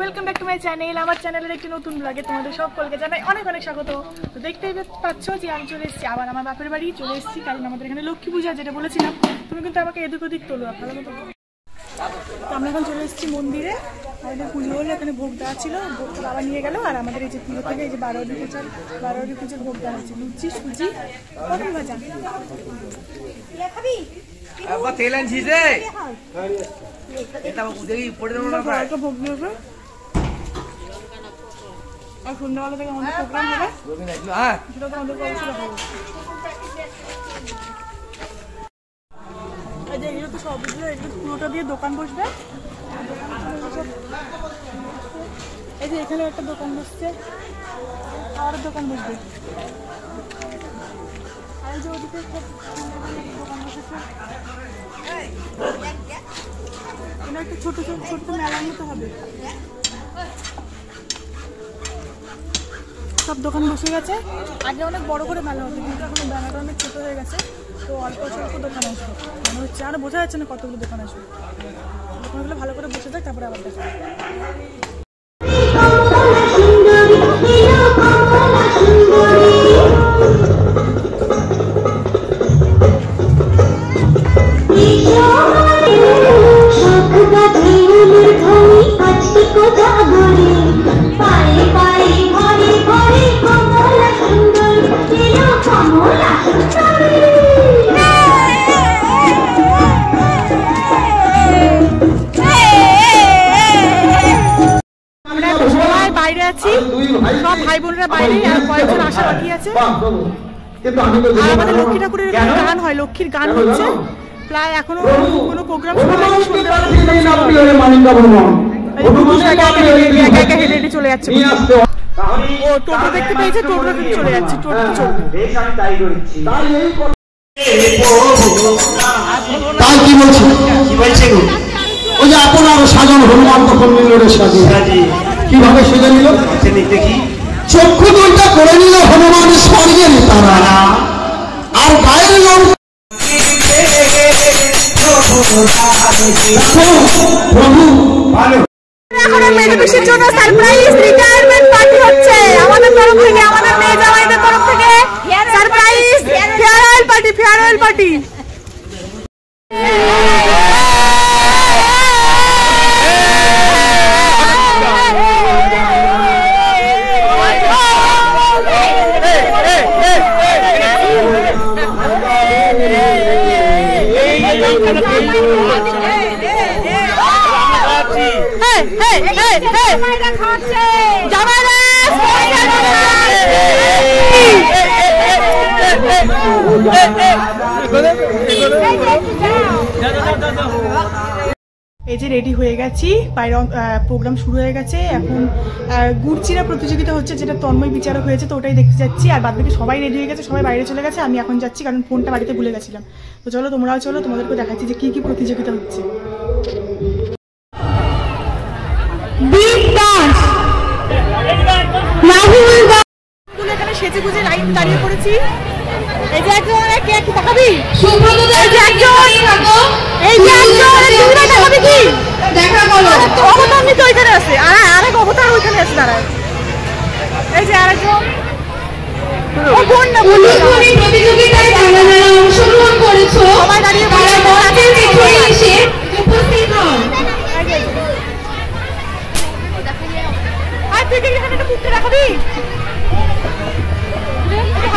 Welcome back to my channel আমার চ্যানেলের একটি নতুন ব্লগে তোমাদের সকলকে জানাই অনেক অনেক স্বাগত। তো দেখতেই পাচ্ছ যে আমি চলে এসেছি আবার আমার বাপের বাড়ি চলে এসেছি কারণ আমাদের এখানে লক্ষ্মী পূজা যেটা বলেছিলাম। তুমি কিন্তু আমাকে এদিক ওদিক তোলো ভালো মতো তো আমরা এখন চলে এসেছি মন্দিরে। আমাদের পুজো হলো এখানে ভোগ দেওয়া ছিল ভোগটা বাবা নিয়ে গেল আর আমাদের এই যে পুজো থেকে এই যে বারোটি পূজার বারোটি পুজোর ভোগ দেওয়া হচ্ছে লুচি সুজি পটল ভাজা। আব্বা তেল আনছিস রে? এটা দেখি পড়ে দেবো না ভোগ আর সন্ধ্যাবেলা থেকে আমাদের প্রোগ্রাম হবে। হ্যাঁ সেটা তো আমাদের অবশ্যই এই যে এগুলো তো সব বুঝলো এগুলো পুরোটা দিয়ে দোকান বসবে। আর এই যে এখানে একটা দোকান বসছে। খাবারের দোকান বসবে। আর যে ওদিকে দোকান বসেছে। একটা ছোট ছোট ছোট মেলার মতো হবে। সব দোকান বসে গেছে। আগে অনেক বড় করে মেলা হতো, কিন্তু এখন মেলাটা অনেক ছোট হয়ে গেছে, তো অল্প স্বল্প দোকান আসবে মনে হচ্ছে আর বোঝা যাচ্ছে না কতগুলো দোকান আসবে দোকানগুলো ভালো করে বসে যাক তারপরে আবার দেখা। বাইরে আছি। সব ভাই বোনরা বাইরে আর কয়েকজন আসা বাকি আছে। আর আমাদের লক্ষ্মী ঠাকুরের গান হয় লক্ষ্মীর গান হচ্ছে। প্রায় এখনও কোনো প্রোগ্রাম শুরু হয়নি সন্ধ্যাবেলা চলে যাচ্ছে। ও টোটো দেখতে পেয়েছে টোটো চলে যাচ্ছে টোটো চলবে। তাই কি বলছে? ওই যে আপনার সাজানো হনুমান তখন কীভাবে সেজে নিল? চক্ষু দুইটা করে নিল হনুমান স্বর্গের তারা আর গায়ের লোক প্রভু। পার্টি আমাদের মেয়ে জামাইদের তরফ থেকে surprise farewell party farewell party Go down, go down. এই যে রেডি হয়ে গেছি বাইরে প্রোগ্রাম শুরু হয়ে গেছে। এখন গুড়চিরা প্রতিযোগিতা হচ্ছে যেটা তন্ময় বিচারক হয়েছে তো ওটাই দেখতে যাচ্ছি। আর বাদ বাকি সবাই রেডি হয়ে গেছে সবাই বাইরে চলে গেছে আমি এখন যাচ্ছি কারণ ফোনটা বাড়িতে ভুলে গেছিলাম। তো চলো তোমরাও চলো তোমাদেরকে দেখাচ্ছি যে কি কি প্রতিযোগিতা হচ্ছে। এখানে সেজে গুজে লাইন দাঁড়িয়ে পড়েছি এই যে একজন কে কি দেখাবি? এই যে একজন। এই যে একজন তুমি দেখাবি কি? দেখা করো অবতার নিতে ওইখানে আছে। আর আরেক অবতার ওইখানে আছে দাঁড়ায় এই যে আরেকজন। প্রতিযোগিতায় যারা যারা অংশগ্রহণ করেছ সবাই দাঁড়িয়ে এসে উপস্থিত হন। আর তুই কি এখানে একটা মুখটা দেখাবি?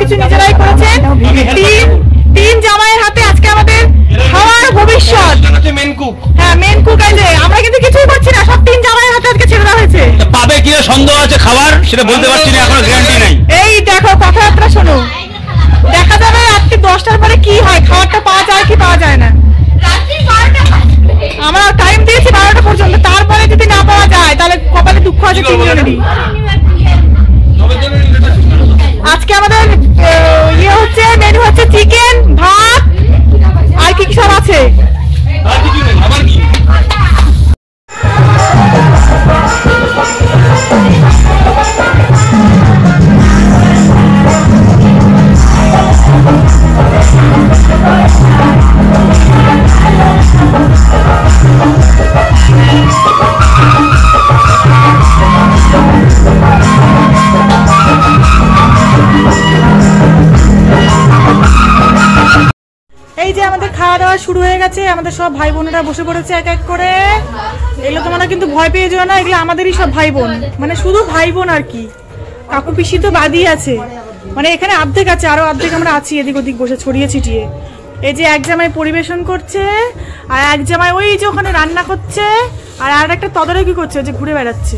সবকিছু নিজেরাই করেছেন। তিন তিন জামাইয়ের হাতে আজকে আমাদের খাওয়ার ভবিষ্যৎ। মেন কুক হ্যাঁ মেন কুক আছে আমরা কিন্তু কিছুই করছি না সব তিন জামাইয়ের হাতে আজকে ছেড়ে দেওয়া হয়েছে। পাবে কি সন্দেহ আছে খাবার সেটা বলতে পারছি না এখনও গ্যারান্টি নাই। এই দেখো কথাবার্তা শোনো। দেখা যাবে আজকে দশটার পরে কি হয় খাবারটা পাওয়া যায় কি পাওয়া যায় না। আমরা টাইম দিয়েছি বারোটা পর্যন্ত তারপরে যদি না পাওয়া যায় তাহলে কপালে দুঃখ আছে তিনজনেরই। খাওয়া দাওয়া শুরু হয়ে গেছে। আমাদের সব ভাই বোনেরা বসে পড়েছে এক এক করে। এগুলো তোমরা কিন্তু ভয় পেয়ে যেও না, এগুলো আমাদেরই সব ভাই বোন। মানে শুধু ভাই বোন আর কি। কাকু পিসি তো বাদই আছে। মানে এখানে অর্ধেক আছে, আরও অর্ধেক আমরা আছি, এদিক ওদিক বসে ছড়িয়ে ছিটিয়ে। এই যে এক জামাই পরিবেশন করছে, আর এক জামাই ওই যে ওখানে রান্না করছে, আর আর একটা তদারকি করছে যে ঘুরে বেড়াচ্ছে।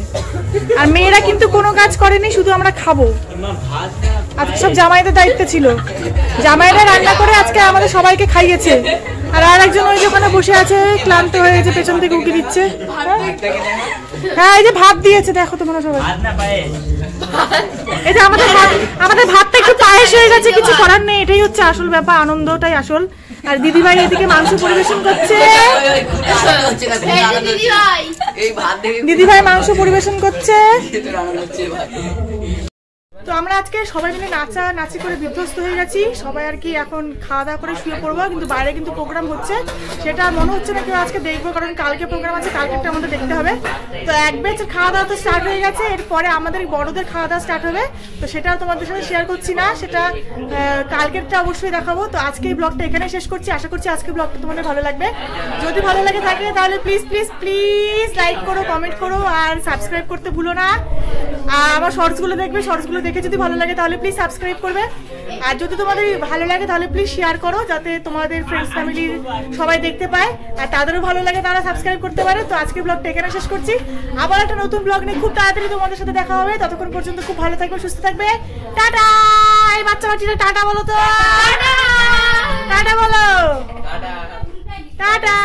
আর মেয়েরা কিন্তু কোনো কাজ করেনি, শুধু আমরা খাব। আজকে সব জামাইদের দায়িত্বে ছিল। জামাইরা রান্না করে আজকে আমাদের সবাইকে খাইয়েছে। আর আর একজন ওই যে ওখানে বসে আছে ক্লান্ত হয়ে গেছে পেছন থেকে উকি দিচ্ছে। হ্যাঁ এই যে ভাত দিয়েছে দেখো তোমরা সবাই। এই যে আমাদের ভাত আমাদের ভাতটা একটু পায়েস হয়ে গেছে কিছু করার নেই এটাই হচ্ছে আসল ব্যাপার আনন্দটাই আসল। আর দিদিভাই এদিকে মাংস পরিবেশন করছে। এই ভাত দেখে দিদিভাই মাংস পরিবেশন করছে। তো আমরা আজকে সবাই মিলে নাচা নাচি করে বিধ্বস্ত হয়ে গেছি। সবাই আর কি এখন খাওয়া দাওয়া করে শুয়ে পড়ব, কিন্তু বাইরে কিন্তু প্রোগ্রাম হচ্ছে। সেটা মনে হচ্ছে না কেউ আজকে দেখব, কারণ কালকে প্রোগ্রাম আছে, কালকেরটা আমাদের দেখতে হবে। তো এক ব্যাচ খাওয়া দাওয়া তো স্টার্ট হয়ে গেছে, এরপরে আমাদের বড়দের খাওয়া দাওয়া স্টার্ট হবে। তো সেটা তোমাদের সাথে শেয়ার করছি না, সেটা কালকেরটা অবশ্যই দেখাবো। তো আজকে এই ব্লগটা এখানে শেষ করছি, আশা করছি আজকে ব্লগটা তোমাদের ভালো লাগবে। যদি ভালো লাগে থাকে, তাহলে প্লিজ প্লিজ প্লিজ লাইক করো কমেন্ট করো, আর সাবস্ক্রাইব করতে ভুলো না। আর আমার শর্টসগুলো দেখবে শর্টসগুলো দেখে যদি ভালো লাগে তাহলে প্লিজ সাবস্ক্রাইব করবে। আর যদি তোমাদের ভালো লাগে তাহলে প্লিজ শেয়ার করো যাতে তোমাদের ফ্রেন্ডস ফ্যামিলির সবাই দেখতে পায়। আর তাদেরও ভালো লাগে তারা সাবস্ক্রাইব করতে পারে। তো আজকে ব্লগটা এখানে শেষ করছি। আবার একটা নতুন ব্লগ নিয়ে খুব তাড়াতাড়ি তোমাদের সাথে দেখা হবে। ততক্ষণ পর্যন্ত খুব ভালো থাকবে সুস্থ থাকবে। টাটা! এই বাচ্চা বাচ্চাটা টাটা বলো তো! টাটা! বলো! টাটা!